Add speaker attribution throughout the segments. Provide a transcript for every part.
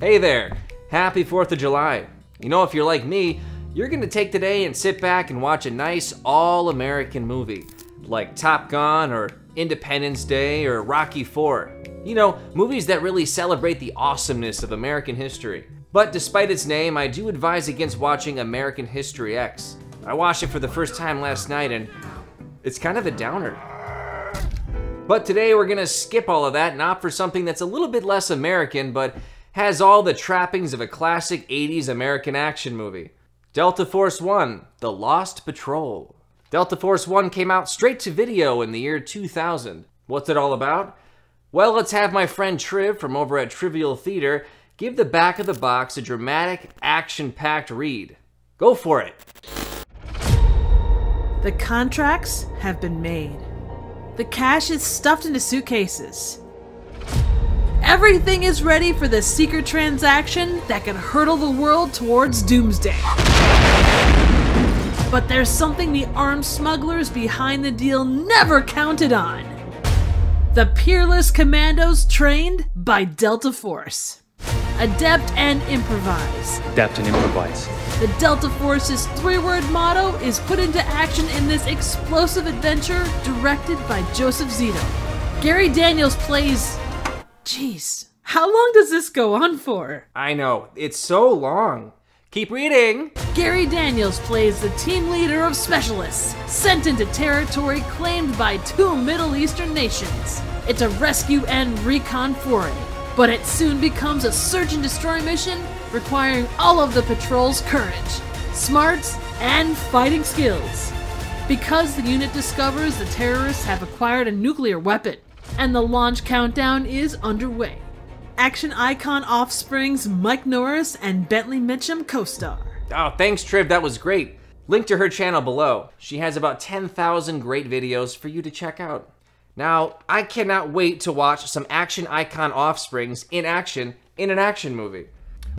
Speaker 1: Hey there, happy 4th of July. You know, if you're like me, you're gonna take today and sit back and watch a nice all American movie like Top Gun or Independence Day or Rocky 4. You know, movies that really celebrate the awesomeness of American history. But despite its name, I do advise against watching American History X. I watched it for the first time last night and it's kind of a downer. But today we're gonna skip all of that and opt for something that's a little bit less American, but has all the trappings of a classic 80s American action movie. Delta Force One, The Lost Patrol. Delta Force One came out straight to video in the year 2000. What's it all about? Well, let's have my friend Triv from over at Trivial Theater give the back of the box a dramatic, action-packed read. Go for it.
Speaker 2: The contracts have been made. The cash is stuffed into suitcases. Everything is ready for the secret transaction that can hurtle the world towards doomsday. But there's something the armed smugglers behind the deal never counted on. The peerless commandos trained by Delta Force. Adept and improvise.
Speaker 3: Adapt and improvise.
Speaker 2: The Delta Force's three word motto is put into action in this explosive adventure directed by Joseph Zito. Gary Daniels plays. Jeez, how long does this go on for?
Speaker 1: I know, it's so long. Keep reading.
Speaker 2: Gary Daniels plays the team leader of specialists sent into territory claimed by two Middle Eastern nations. It's a rescue and recon foray, but it soon becomes a search and destroy mission requiring all of the patrol's courage, smarts, and fighting skills. Because the unit discovers the terrorists have acquired a nuclear weapon, and the launch countdown is underway. Action icon Offspring's Mike Norris and Bentley Mitchum co star.
Speaker 1: Oh, thanks, Triv. That was great. Link to her channel below. She has about 10,000 great videos for you to check out. Now, I cannot wait to watch some action icon offsprings in action in an action movie.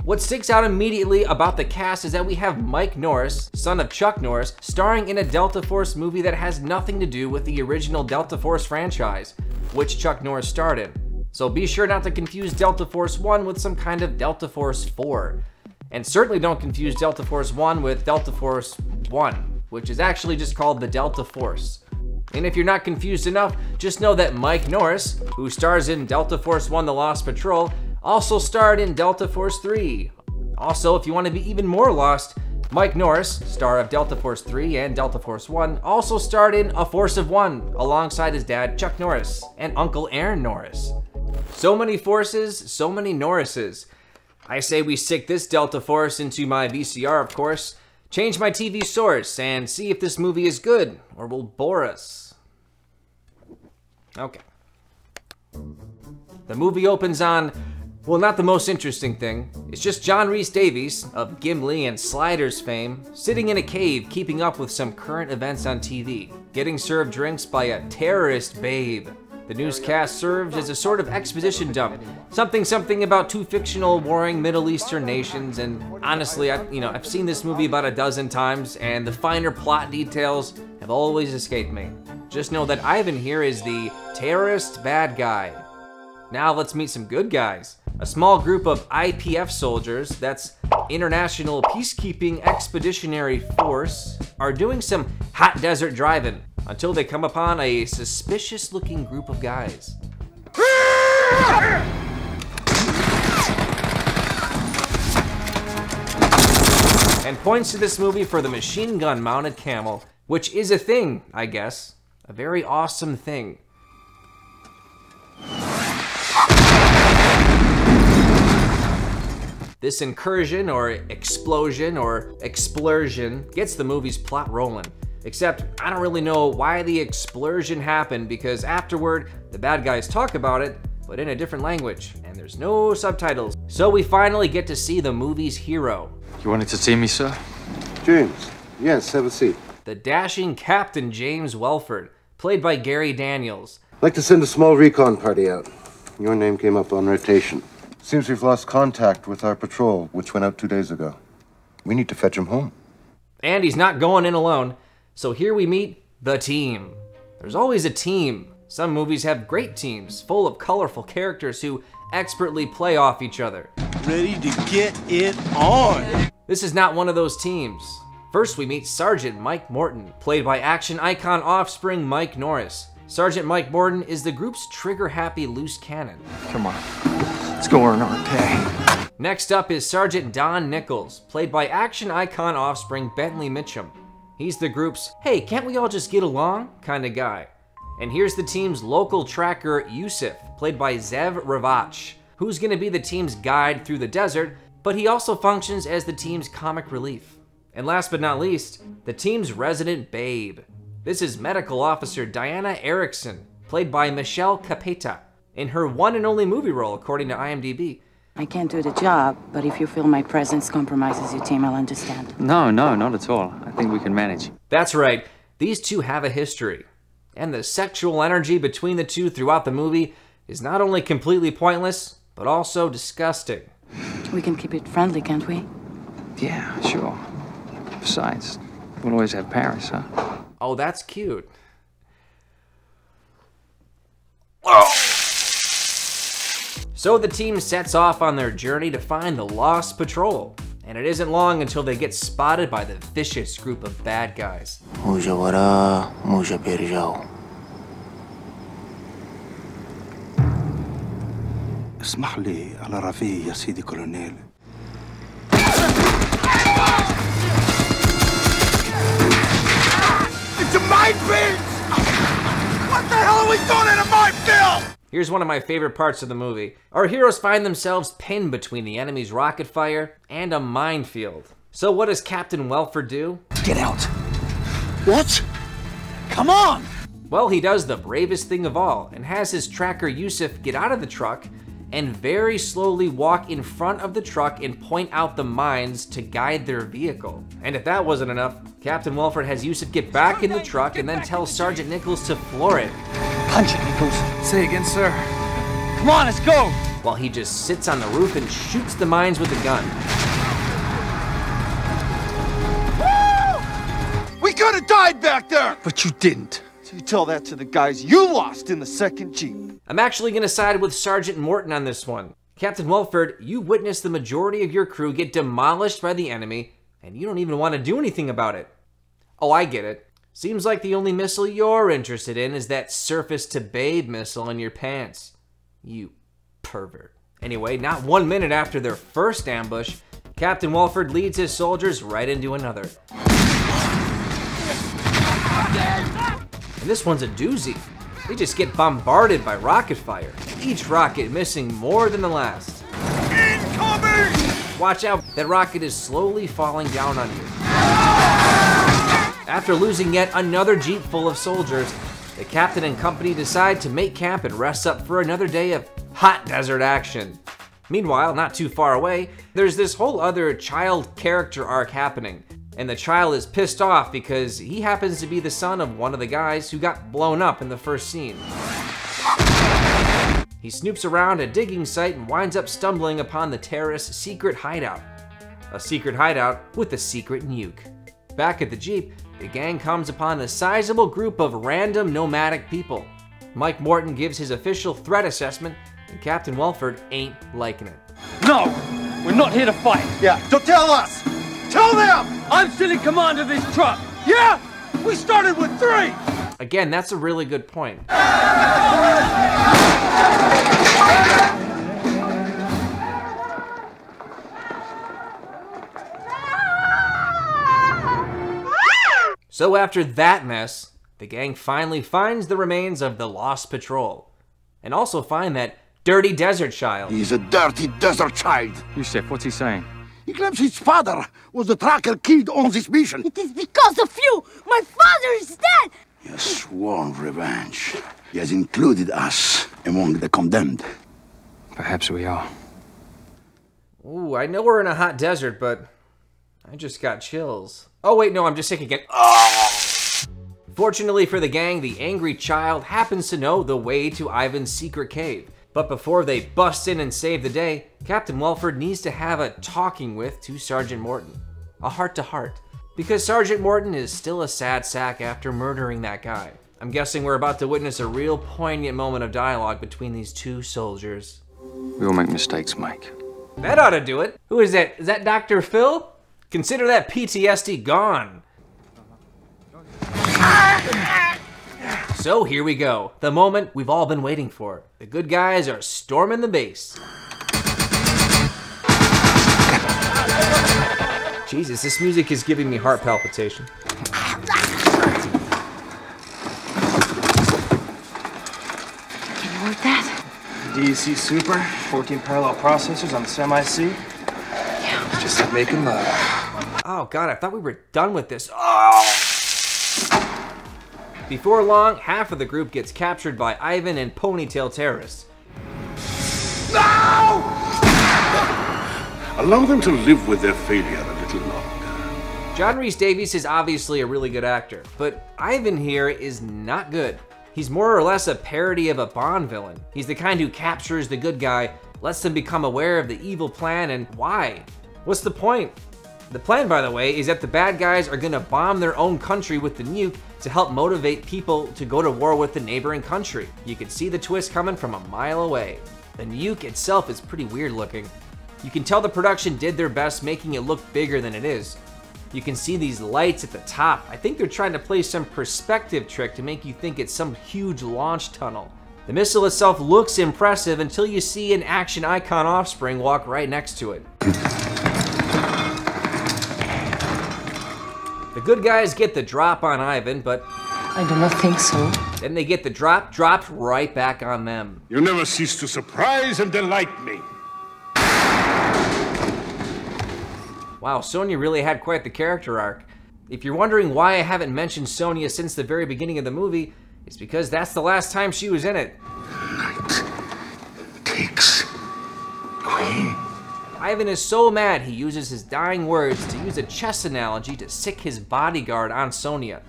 Speaker 1: What sticks out immediately about the cast is that we have Mike Norris, son of Chuck Norris, starring in a Delta Force movie that has nothing to do with the original Delta Force franchise, which Chuck Norris starred in. So be sure not to confuse Delta Force 1 with some kind of Delta Force 4. And certainly don't confuse Delta Force 1 with Delta Force 1, which is actually just called the Delta Force. And if you're not confused enough, just know that Mike Norris, who stars in Delta Force 1 The Lost Patrol, also starred in Delta Force 3. Also, if you want to be even more lost, Mike Norris, star of Delta Force 3 and Delta Force 1, also starred in A Force of One alongside his dad Chuck Norris and Uncle Aaron Norris. So many forces, so many Norrises. I say we stick this Delta Force into my VCR, of course, change my TV source, and see if this movie is good or will bore us. Okay. The movie opens on, well, not the most interesting thing. It's just John Rhys Davies, of Gimli and Sliders fame, sitting in a cave keeping up with some current events on TV, getting served drinks by a terrorist babe. The newscast serves as a sort of exposition dump, something something about two fictional warring Middle Eastern nations. And honestly, I, you know, I've seen this movie about a dozen times, and the finer plot details have always escaped me. Just know that Ivan here is the terrorist bad guy. Now let's meet some good guys. A small group of IPF soldiers, that's International Peacekeeping Expeditionary Force, are doing some hot desert driving until they come upon a suspicious looking group of guys. and points to this movie for the machine gun mounted camel, which is a thing, I guess. A very awesome thing. This incursion or explosion or explosion gets the movie's plot rolling. Except, I don't really know why the explosion happened because afterward, the bad guys talk about it, but in a different language, and there's no subtitles. So we finally get to see the movie's hero.
Speaker 3: You wanted to see me, sir?
Speaker 4: James, yes, have a seat.
Speaker 1: The dashing Captain James Welford, played by Gary Daniels.
Speaker 4: I'd like to send a small recon party out. Your name came up on rotation. Seems we've lost contact with our patrol, which went out two days ago. We need to fetch him home.
Speaker 1: And he's not going in alone. So here we meet the team. There's always a team. Some movies have great teams, full of colorful characters who expertly play off each other.
Speaker 5: ready to get it on.
Speaker 1: This is not one of those teams. First, we meet Sergeant Mike Morton, played by action icon offspring Mike Norris. Sergeant Mike Morton is the group's trigger-happy loose cannon.
Speaker 3: Come on. Earn our pay.
Speaker 1: Next up is Sergeant Don Nichols, played by action icon offspring Bentley Mitchum. He's the group's, hey, can't we all just get along kind of guy. And here's the team's local tracker, Yusuf, played by Zev Ravach, who's gonna be the team's guide through the desert, but he also functions as the team's comic relief. And last but not least, the team's resident babe. This is Medical Officer Diana Erickson, played by Michelle Capeta, in her one and only movie role according to IMDb.
Speaker 6: I can't do the job, but if you feel my presence compromises your team, I'll understand.
Speaker 3: No, no, not at all. I think we can manage.
Speaker 1: That's right, these two have a history. And the sexual energy between the two throughout the movie is not only completely pointless, but also disgusting.
Speaker 6: We can keep it friendly, can't we?
Speaker 3: Yeah, sure. Besides, we'll always have Paris, huh?
Speaker 1: Oh, that's cute. So the team sets off on their journey to find the Lost Patrol. And it isn't long until they get spotted by the vicious group of bad guys.
Speaker 7: موجة وراه موجة بيرجعوا
Speaker 5: اسمح لي على رفيق يا سيدي كولونيل It's a minefield! What the hell are we doing in a minefield?
Speaker 1: Here's one of my favorite parts of the movie. Our heroes find themselves pinned between the enemy's rocket fire and a minefield. So what does Captain Welford do?
Speaker 5: Get out. What? Come on!
Speaker 1: Well, he does the bravest thing of all and has his tracker Yusuf get out of the truck and very slowly walk in front of the truck and point out the mines to guide their vehicle. And if that wasn't enough, Captain Welford has Yusuf get back in the truck and then tells Sergeant Nichols to floor it
Speaker 5: Punch it, Nichols.
Speaker 3: Say again, sir.
Speaker 5: Come on, let's go!
Speaker 1: while he just sits on the roof and shoots the mines with a gun.
Speaker 5: We could have died back there! But you didn't. So you tell that to the guys you lost in the second Jeep.
Speaker 1: I'm actually gonna side with Sergeant Morton on this one. Captain Welford, you witnessed the majority of your crew get demolished by the enemy, and you don't even want to do anything about it. Oh, I get it. Seems like the only missile you're interested in is that surface to babe missile in your pants. You pervert. Anyway, not one minute after their first ambush, Captain Welford leads his soldiers right into another. And this one's a doozy. They just get bombarded by rocket fire, each rocket missing more than the last.
Speaker 5: Incoming!
Speaker 1: Watch out, that rocket is slowly falling down on you. After losing yet another jeep full of soldiers, the captain and company decide to make camp and rest up for another day of hot desert action. Meanwhile, not too far away, there's this whole other child character arc happening. And the child is pissed off because he happens to be the son of one of the guys who got blown up in the first scene. He snoops around a digging site and winds up stumbling upon the terrorists' secret hideout. A secret hideout with a secret nuke. Back at the Jeep, the gang comes upon a sizable group of random nomadic people. Mike Morton gives his official threat assessment, and Captain Welford ain't liking it.
Speaker 8: No, we're not here to fight.
Speaker 5: Yeah, so tell us! Tell them!
Speaker 8: I'm still in command of this truck.
Speaker 5: Yeah! We started with three!
Speaker 1: Again, that's a really good point. So after that mess, the gang finally finds the remains of the Lost Patrol, and also find that dirty desert child.
Speaker 9: He's a dirty desert child.
Speaker 3: Yusuf, what's he saying?
Speaker 9: He claims his father was the tracker killed on this mission.
Speaker 10: It is because of you! My father is dead!
Speaker 9: He has sworn revenge. He has included us among the condemned.
Speaker 3: Perhaps we are.
Speaker 1: Ooh, I know we're in a hot desert, but I just got chills. Oh wait, no, I'm just sick again. Oh! Fortunately for the gang, the angry child happens to know the way to Ivan's secret cave. But before they bust in and save the day, Captain Welford needs to have a talking with to Sergeant Morton. A heart to heart. Because Sergeant Morton is still a sad sack after murdering that guy. I'm guessing we're about to witness a real poignant moment of dialogue between these two soldiers.
Speaker 3: We all make mistakes, Mike.
Speaker 1: That ought to do it. Who is that? Is that Dr. Phil? Consider that PTSD gone. So here we go. The moment we've all been waiting for. The good guys are storming the base. Jesus, this music is giving me heart palpitation.
Speaker 6: Can you work that?
Speaker 11: DEC Super, 14 parallel processors on the Semi-C. Yeah. It's just making love.
Speaker 1: Oh god, I thought we were done with this. Oh! Before long, half of the group gets captured by Ivan and ponytail terrorists.
Speaker 9: No! Allow them to live with their failure a little longer.
Speaker 1: John Rhys Davies is obviously a really good actor, but Ivan here is not good. He's more or less a parody of a Bond villain. He's the kind who captures the good guy, lets them become aware of the evil plan, and why? What's the point? The plan, by the way, is that the bad guys are gonna bomb their own country with the nuke to help motivate people to go to war with the neighboring country. You can see the twist coming from a mile away. The nuke itself is pretty weird looking. You can tell the production did their best making it look bigger than it is. You can see these lights at the top. I think they're trying to play some perspective trick to make you think it's some huge launch tunnel. The missile itself looks impressive until you see an action icon offspring walk right next to it. The good guys get the drop on Ivan, but
Speaker 6: I do not think so.
Speaker 1: then they get the drop dropped right back on them.
Speaker 9: You never cease to surprise and delight me.
Speaker 1: Wow, Sonya really had quite the character arc. If you're wondering why I haven't mentioned Sonya since the very beginning of the movie, it's because that's the last time she was in it.
Speaker 9: Takes Queen.
Speaker 1: Ivan is so mad he uses his dying words to use a chess analogy to sick his bodyguard on Sonya.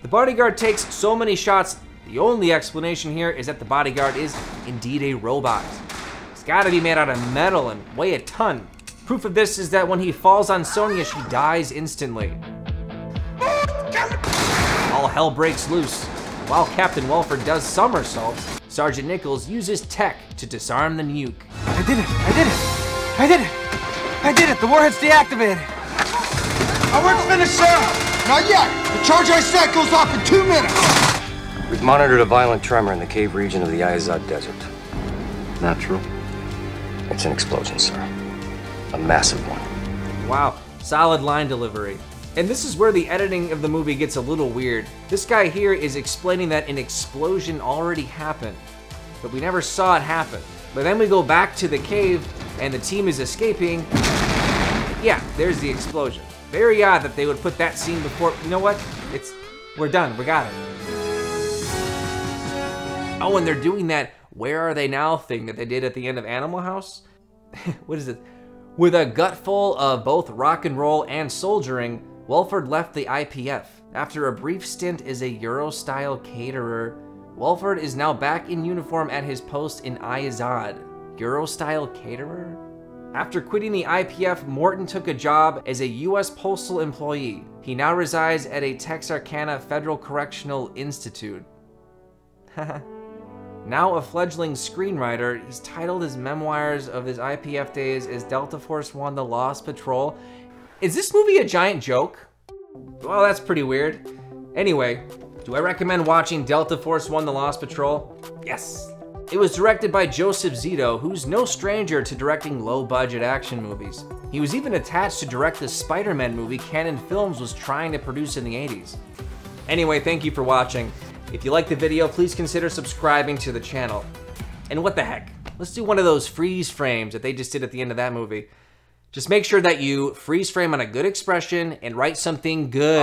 Speaker 1: The bodyguard takes so many shots, the only explanation here is that the bodyguard is indeed a robot. It's gotta be made out of metal and weigh a ton. Proof of this is that when he falls on Sonya, she dies instantly. All hell breaks loose. While Captain Welford does somersaults, Sergeant Nichols uses tech to disarm the nuke.
Speaker 11: I did it! I did it! I did it! I did it! The warhead's deactivated!
Speaker 5: Our work's finished, sir! Not yet! The charge I set goes off in two minutes!
Speaker 12: We've monitored a violent tremor in the cave region of the Ayazad Desert.
Speaker 3: Natural.
Speaker 12: It's an explosion, sir. A massive one.
Speaker 1: Wow, solid line delivery. And this is where the editing of the movie gets a little weird. This guy here is explaining that an explosion already happened, but we never saw it happen. But then we go back to the cave and the team is escaping. Yeah, there's the explosion. Very odd that they would put that scene before. You know what? It's we're done. We got it. Oh, and they're doing that "Where are they now?" thing that they did at the end of Animal House. what is it? With a gut full of both rock and roll and soldiering, Welford left the IPF. After a brief stint as a Euro-style caterer, Welford is now back in uniform at his post in Ayazad. Euro-style caterer? After quitting the IPF, Morton took a job as a U.S. postal employee. He now resides at a Texarkana Federal Correctional Institute. now a fledgling screenwriter, he's titled his memoirs of his IPF days as Delta Force One The Lost Patrol. Is this movie a giant joke? Well, that's pretty weird. Anyway, do I recommend watching Delta Force One The Lost Patrol? Yes. It was directed by Joseph Zito, who's no stranger to directing low-budget action movies. He was even attached to direct the Spider-Man movie Cannon Films was trying to produce in the 80s. Anyway, thank you for watching. If you liked the video, please consider subscribing to the channel. And what the heck, let's do one of those freeze frames that they just did at the end of that movie. Just make sure that you freeze frame on a good expression and write something good.